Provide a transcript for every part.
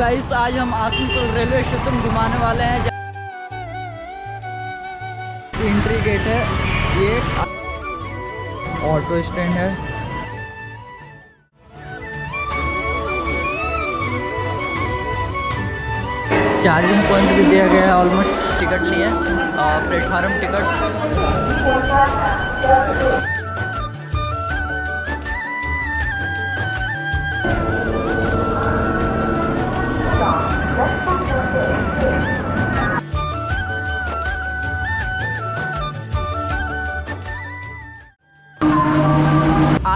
Guys आज हम Asansol railway station घुमाने वाले हैं। एंट्री गेट है, ये ऑटो स्टैंड है। चार्जिंग पॉइंट भी दिया गया है ऑलमोस्ट टिकट लिए प्लेटफार्म टिकट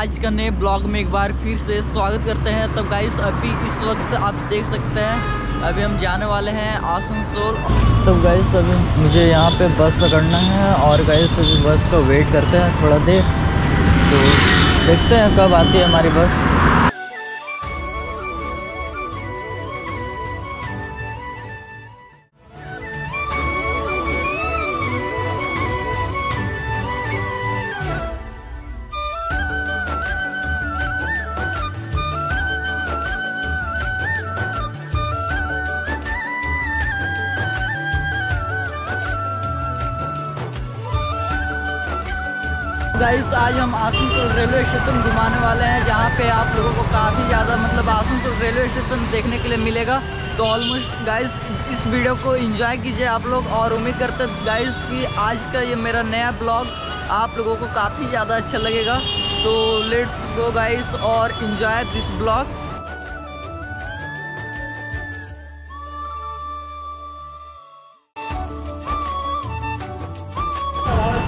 आज का नए ब्लॉग में एक बार फिर से स्वागत करते हैं। तो गाइस अभी इस वक्त आप देख सकते हैं, अभी हम जाने वाले हैं आसनसोल। तो गाइस अभी मुझे यहाँ पे बस पकड़ना है और गाइस अभी बस का वेट करते हैं थोड़ा देर। तो देखते हैं कब आती है हमारी बस। गाइस आज हम आसनसोल रेलवे स्टेशन घुमाने वाले हैं, जहाँ पे आप लोगों को काफ़ी ज़्यादा मतलब आसनसोल रेलवे स्टेशन देखने के लिए मिलेगा। तो ऑलमोस्ट गाइस इस वीडियो को एंजॉय कीजिए आप लोग, और उम्मीद करते गाइस कि आज का ये मेरा नया ब्लॉग आप लोगों को काफ़ी ज़्यादा अच्छा लगेगा। तो लेट्स गो गाइस और इन्जॉय दिस ब्लॉग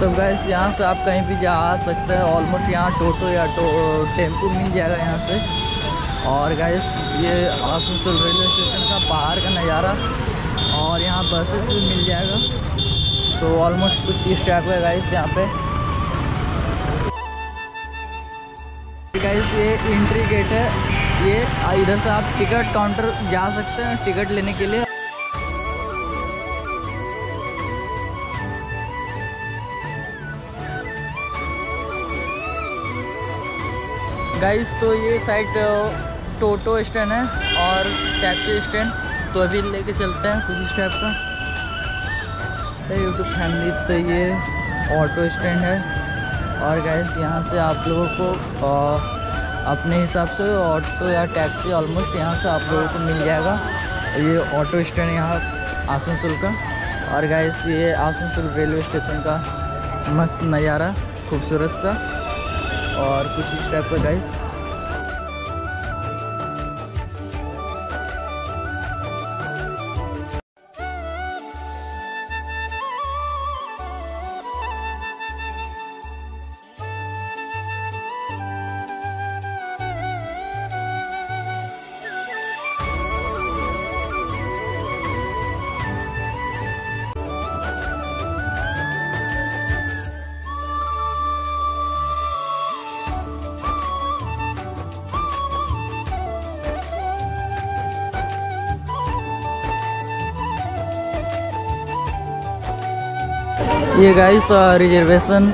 तो गैस यहाँ से आप कहीं भी जा सकते हैं ऑलमोस्ट यहाँ टोटो या टो, टेंपो मिल जाएगा यहाँ से। और गैस ये आसनसोल रेलवे स्टेशन का बाहर का नज़ारा, और यहाँ बसेस भी मिल जाएगा। तो ऑलमोस्ट कुछ इस टाइप का गाइस यहाँ पे। गाइस ये एंट्री गेट है। ये इधर से आप टिकट काउंटर जा सकते हैं टिकट लेने के लिए। गाइस तो ये साइड टोटो स्टैंड है और टैक्सी स्टैंड तो अभी लेके चलते हैं कुछ इस टाइप का यूट्यूब फैमिली तो ये ऑटो स्टैंड है। और गैस यहाँ से आप लोगों को अपने हिसाब से ऑटो या टैक्सी ऑलमोस्ट यहाँ से आप लोगों को मिल जाएगा। ये ऑटो स्टैंड यहाँ, आसनसोल का। और गैस ये आसनसोल रेलवे स्टेशन का मस्त नज़ारा, खूबसूरत सा। और कुछ इस टाइप का गाइस ये गाइस रिजर्वेशन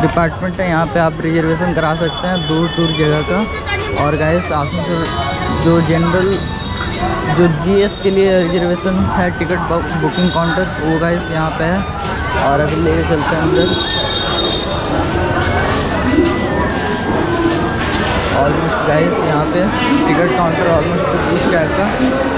डिपार्टमेंट है, यहाँ पे आप रिजर्वेशन करा सकते हैं दूर दूर जगह का। और गाइस आसनसोल जो जनरल जो जीएस के लिए रिजर्वेशन है टिकट बुकिंग काउंटर वो गाइस यहाँ पे है। और अभी लेके चलते हैं अंदर। ऑलमोस्ट गाइस यहाँ पे टिकट काउंटर ऑलमोस्ट कुछ टाइप का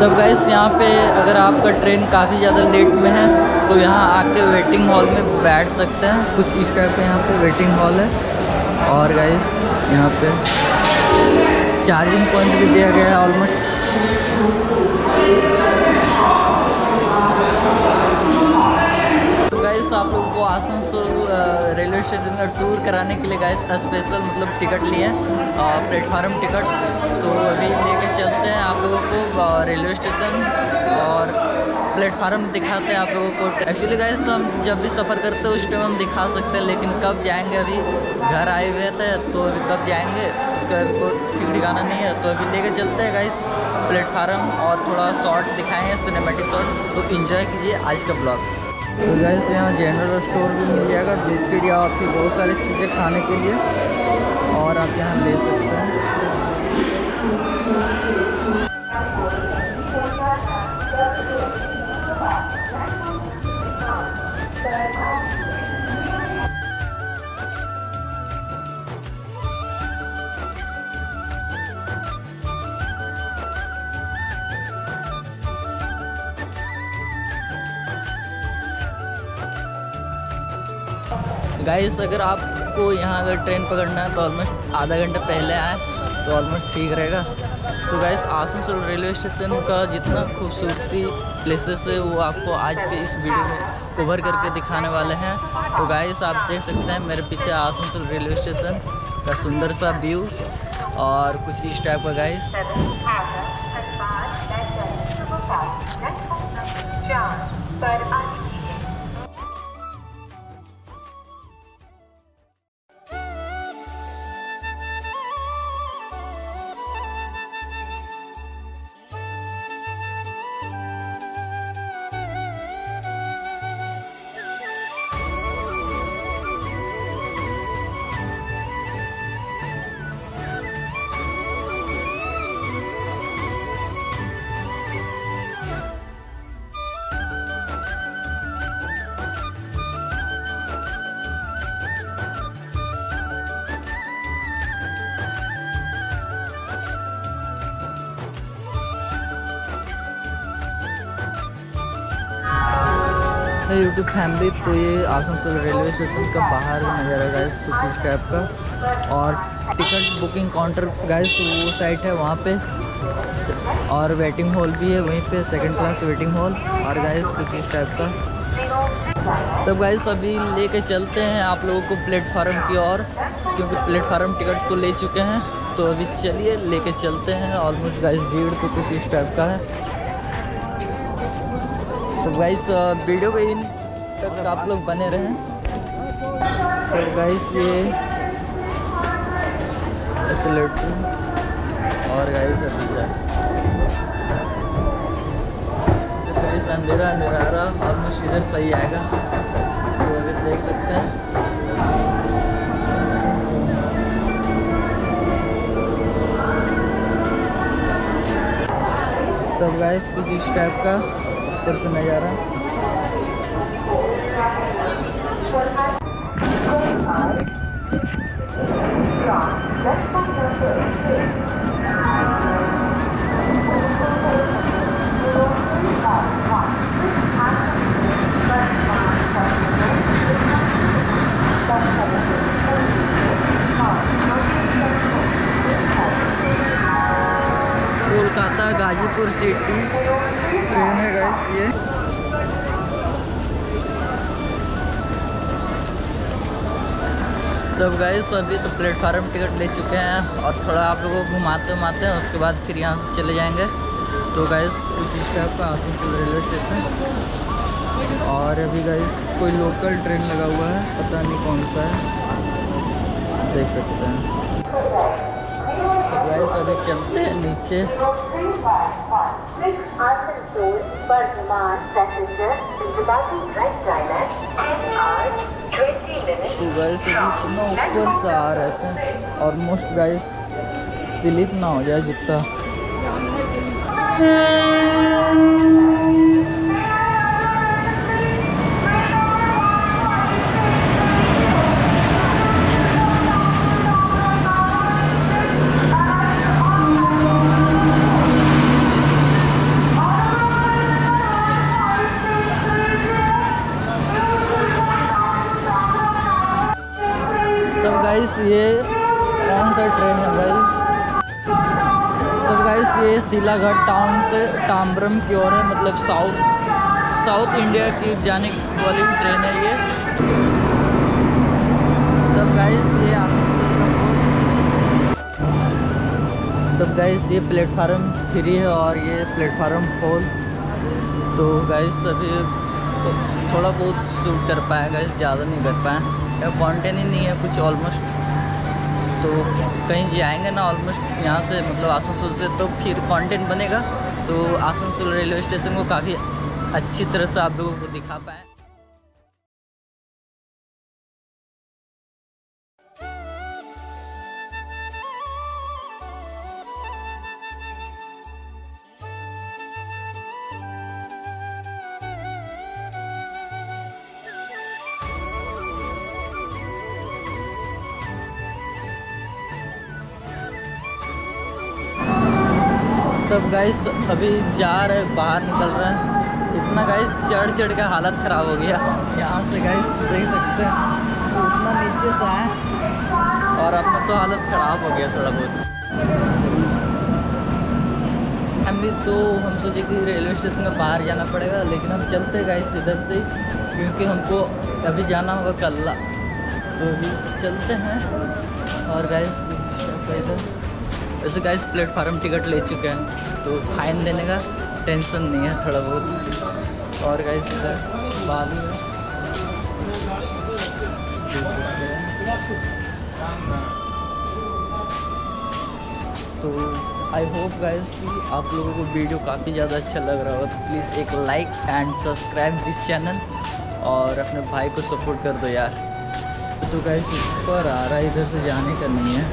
तब गाइस यहाँ पे अगर आपका ट्रेन काफ़ी ज़्यादा लेट में है तो यहाँ आके वेटिंग हॉल में बैठ सकते हैं। कुछ इस टाइप का यहाँ पे वेटिंग हॉल है। और गाइस यहाँ पे चार्जिंग पॉइंट भी दिया गया है ऑलमोस्ट तो आप लोगों को आसनसोल रेलवे स्टेशन का टूर कराने के लिए गाइस स्पेशल मतलब टिकट लिए प्लेटफार्म टिकट तो अभी लेके चलते हैं आप लोगों को रेलवे स्टेशन और प्लेटफार्म दिखाते हैं आप लोगों को। एक्चुअली गाइस हम जब भी सफ़र करते हैं, उस टाइम हम दिखा सकते हैं, लेकिन कब जाएँगे अभी? घर आए हुए थे तो अभी कब जाएँगे? उसका कोई ठीक ठिकाना नहीं है। तो अभी लेके चलते हैं गाइस प्लेटफार्म और थोड़ा शॉर्ट दिखाएँगे सिनेमेटिक शॉर्ट तो इन्जॉय कीजिए आज का ब्लॉग तो जैसे यहाँ जनरल स्टोर भी मिल जाएगा बिस्किट या आपकी बहुत सारी चीज़ें खाने के लिए। और आप यहाँ ले सकते हैं। गाइस अगर आपको यहाँ अगर ट्रेन पकड़ना है तो ऑलमोस्ट आधा घंटा पहले आए। तो ऑलमोस्ट ठीक रहेगा तो गाइस आसनसोल रेलवे स्टेशन का जितना खूबसूरती प्लेसेस है वो आपको आज के इस वीडियो में कवर करके दिखाने वाले हैं तो गाइस आप देख सकते हैं मेरे पीछे आसनसोल रेलवे स्टेशन का सुंदर सा व्यूज़ और कुछ इस टाइप का गाइस पर है यूट्यूब फैमिली तो ये आसनसोल रेलवे स्टेशन का बाहर नज़ारा गाइस कुछ इस टाइप का। और टिकट बुकिंग काउंटर गाइस वो साइट है वहाँ पे। और वेटिंग हॉल भी है वहीं पे सेकंड क्लास वेटिंग हॉल और गाइस कुछ इस टाइप का। तो गाइस अभी लेके चलते हैं आप लोगों को प्लेटफार्म की ओर, क्योंकि प्लेटफार्म टिकट तो ले चुके हैं। तो अभी चलिए, लेके चलते हैं। ऑलमोस्ट गाइस भीड़ तो कुछ इस टाइप का है। तो गाइस वीडियो के इन तक आप लोग बने रहें तो गाइस ये एसलेटर और गाइस जा तो गाइस अंधेरा अंधेरा आ रहा ऑलमोस्ट इधर सही आएगा। तो अभी देख सकते हैं। तब गाइस कुछ इस टाइप का ऊपर से नज़ारा। कोलकाता गाजीपुर सिटी ट्रेन है गाइस ये। तब गाइस अभी तो प्लेटफार्म टिकट ले चुके हैं और थोड़ा आप लोगों को घुमाते घुमाते हैं, उसके बाद फिर यहाँ से चले जाएँगे। तो कुछ इस टाइप का आसनसोल रेलवे स्टेशन और अभी गाइस कोई लोकल ट्रेन लगा हुआ है, पता नहीं कौन सा है। देख सकते हैं। And are 20 minutes तो गाइस से इतना ऊपर से आ रहे थे। ऑलमोस्ट गाइस स्लिप ना हो जाए जितना। गाइस ये कौन सा ट्रेन है भाई? तो गाइस ये सिलाघाट टाउन से ताम्बरम की ओर है मतलब साउथ साउथ इंडिया की जाने वाली ट्रेन है ये। तो गाइस ये तो गाइस ये प्लेटफार्म थ्री है और ये प्लेटफार्म फोर तो गाइस अभी थोड़ा बहुत शूट कर पाया गाइस ज़्यादा नहीं कर पाए या ही नहीं है, कुछ ऑलमोस्ट तो कहीं जाएँगे ना ऑलमोस्ट यहाँ से मतलब आसनसोल से तो फिर कंटेंट बनेगा। तो आसनसोल रेलवे स्टेशन को काफ़ी अच्छी तरह से आप लोगों को दिखा पाएँ। तब गाइस अभी जा रहे बाहर निकल रहे हैं। इतना गाइस चढ़ चढ़ के हालत ख़राब हो गया यहाँ से गाइस देख सकते हैं तो इतना नीचे से आए और अपना तो हालत ख़राब हो गया थोड़ा बहुत। हम भी तो हम सोचे कि रेलवे स्टेशन का बाहर जाना पड़ेगा, लेकिन हम चलते गाइस इधर से क्योंकि हमको अभी जाना होगा कल्ला। तो अभी चलते हैं। और गाइस इधर वैसे गाइस प्लेटफार्म टिकट ले चुके हैं तो फाइन देने का टेंशन नहीं है थोड़ा बहुत और गाइस इधर सकते हैं। तो आई होप गाइस कि आप लोगों को वीडियो काफ़ी ज़्यादा अच्छा लग रहा हो तो प्लीज़ एक like and subscribe this channel और अपने भाई को सपोर्ट कर दो यार तो गाइस ऊपर आ रहा है, इधर से जाने का नहीं है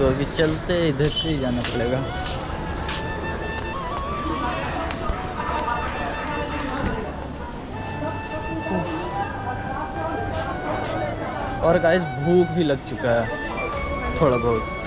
तो अभी चलते इधर से ही जाना पड़ेगा। और गाइस भूख भी लग चुका है, थोड़ा बहुत।